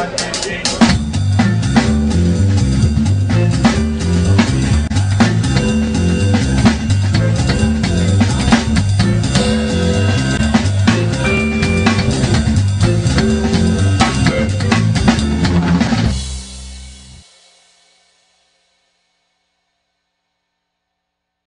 One, two, three.